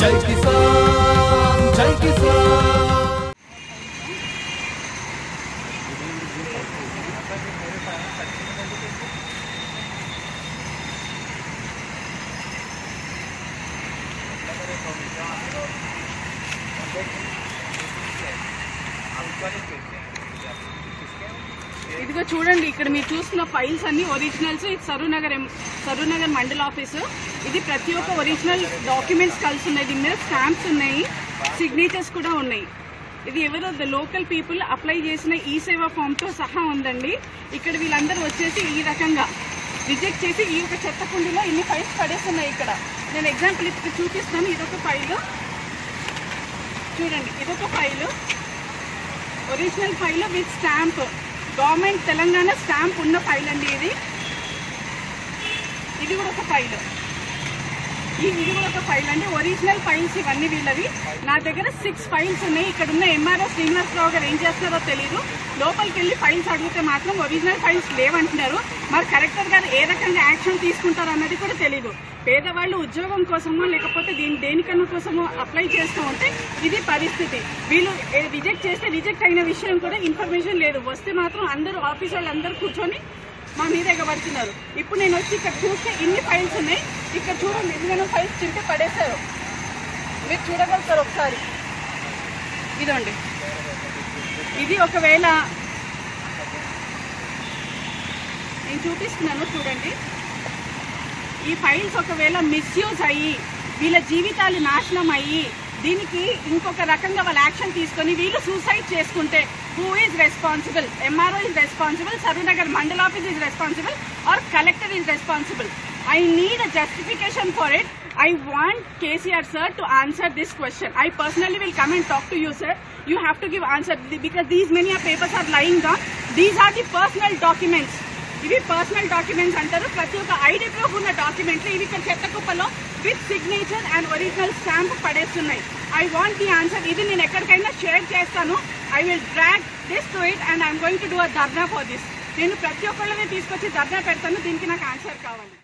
जय किसान जय किसान Thank you. ఇదిగో చూడండి ఇక్కడ మీరు చూస్తున్న ఫైల్స్ అన్ని ఒరిజినల్స్ ఇది సరూనగర్ సరూనగర్ మండల్ ఆఫీస్ ఇది ప్రతి ఒక్క ఒరిజినల్ డాక్యుమెంట్స్ కలిసి ఉన్నాయి. దీని మీద స్టాంప్స్ ఉన్నాయి. సిగ్నేచర్స్ కూడా ఉన్నాయి. ఇది ఎవరో ద లోకల్ పీపుల్ అప్లై చేసిన ఈ సేవా ఫామ్తో సహా ఉందండి. ఇక్కడ వీళ్ళందరూ వచ్చేసి ఈ రకంగా రిజెక్ట్ చేసి ఈ యొక్క చెత్త కుండీలో ఇన్ని ఫైల్స్ పడేస్తున్నాయి ఇక్కడ. నేను ఎగ్జాంపుల్ ఇప్పుడు చూపిస్తాను. ఇదొక ఫైల్ చూడండి ఇదొక file original file with stamp government Telangana stamp ఉన్న ఫైల్ అండి ఇది. ఇది కూడా ఒక ఫైల్. ఇది కూడా ఒక ఫైల్ అండి. ఒరిజినల్ ఫైల్స్ ఇవన్నీ వీళ్ళవి. నా దగ్గర సిక్స్ ఫైల్స్ ఉన్నాయి. ఇక్కడ ఉన్న ఎంఆర్ఓ శ్రీనివాసరావు గారు ఏం చేస్తున్నారో తెలియదు లోపలికి వెళ్ళి ఫైల్స్ అడిగితే మాత్రం ఒరిజినల్ ఫైల్స్ లేవంటున్నారు. మరి కలెక్టర్ గారు ఏ రకంగా యాక్షన్ తీసుకుంటారు అన్నది కూడా తెలియదు పేదవాళ్ళు ఉద్యోగం కోసమో లేకపోతే దీని దేనికన్నా కోసమో అప్లై చేస్తూ ఉంటే ఇది పరిస్థితి. వీళ్ళు రిజెక్ట్ చేస్తే రిజెక్ట్ అయిన విషయం కూడా ఇన్ఫర్మేషన్ లేదు. వస్తే మాత్రం అందరూ ఆఫీస్ వాళ్ళు అందరూ కూర్చొని మా మీద ఎగబడుతున్నారు ఇప్పుడు నేను వచ్చి ఇక్కడ చూస్తే ఇన్ని ఫైల్స్ ఉన్నాయి. ఇక్కడ చూడండి ఎందుకైనా ఫైల్స్ చింటే పడేశారు. మీరు చూడగలుగుతారు ఒకసారి? ఇదండి ఇది ఒకవేళ నేను చూపిస్తున్నాను చూడండి. ఈ ఫైల్స్ ఒకవేళ మిస్యూజ్ అయ్యి వీళ్ళ జీవితాలు నాశనం అయ్యి దీనికి ఇంకొక రకంగా వాళ్ళు యాక్షన్ తీసుకొని వీళ్ళు సూసైడ్ చేసుకుంటే who is responsible MRO is responsible Saroornagar mandal office is responsible or collector is responsible I need a justification for it I want KCR sir to answer this question I personally will come and talk to you sir you have to give answer because these many uh papers are lying on these are the personal documents ఇవి personal documents అంటారు. ప్రతి ఒక్క ID proof ఉన్న డాక్యుమెంట్లు ఇవి ఇక్కడ చెత్త కుప్పలో with signature and original stamp పడేస్తున్నాయి. I want the answer ఇది నేను ఎక్కడికైనా షేర్ చేస్తాను. I will drag this to it and I'm going to do a dharna for this నేను ప్రతి ఒక్కళ్ళని తీసుకొచ్చి ధర్నా పెడతాను. దీనికి నాకు ఆన్సర్ కావాలి.